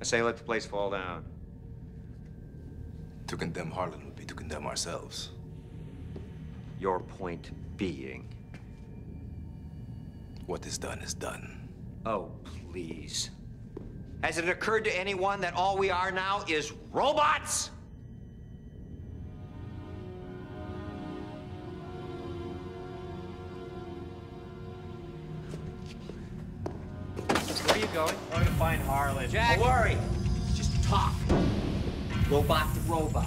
I say let the place fall down. To condemn Harlan would be to condemn ourselves. Your point being? What is done is done. Oh, please. Has it occurred to anyone that all we are now is robots? You going? I'm gonna find Harlan. Jack! Don't worry. Just talk. Robot to robot.